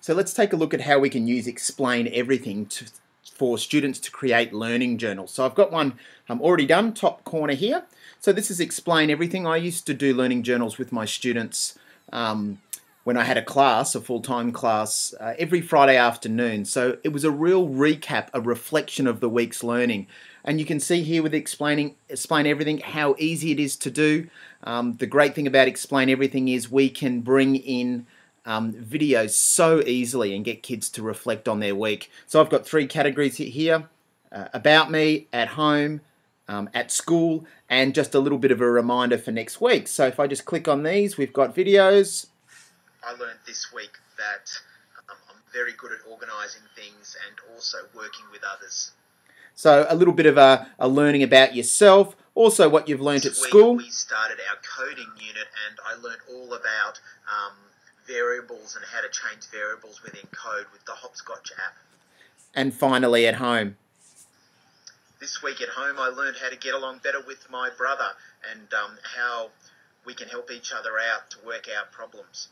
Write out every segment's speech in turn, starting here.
So let's take a look at how we can use Explain Everything to, for students to create learning journals. So I've got one um, already done, top corner here. So this is Explain Everything. I used to do learning journals with my students um, when I had a class, a full-time class, uh, every Friday afternoon. So it was a real recap, a reflection of the week's learning. And you can see here with explaining explain everything how easy it is to do. Um, the great thing about explain everything is we can bring in um, videos so easily and get kids to reflect on their week. So I've got three categories here, uh, about me, at home, um, at school, and just a little bit of a reminder for next week. So if I just click on these, we've got videos. I learned this week that um, I'm very good at organising things and also working with others. So a little bit of a, a learning about yourself, also what you've learned This at school. We started our coding unit and I learned all about um, variables and how to change variables within code with the Hopscotch app. And finally at home. This week at home, I learned how to get along better with my brother and um, how we can help each other out to work out problems.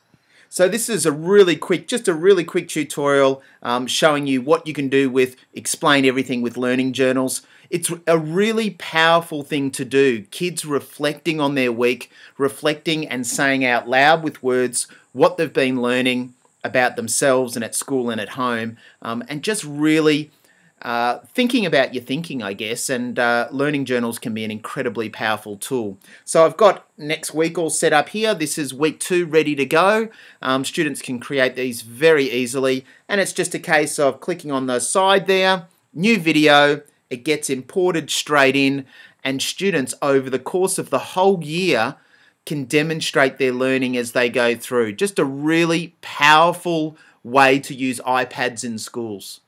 So this is a really quick, just a really quick tutorial um, showing you what you can do with Explain Everything with Learning Journals. It's a really powerful thing to do. Kids reflecting on their week, reflecting and saying out loud with words what they've been learning about themselves and at school and at home, um, and just really uh, thinking about your thinking, I guess, and uh, learning journals can be an incredibly powerful tool. So I've got next week all set up here. This is week two ready to go. Um, students can create these very easily, and it's just a case of clicking on the side there, new video, it gets imported straight in, and students over the course of the whole year can demonstrate their learning as they go through. Just a really powerful way to use iPads in schools.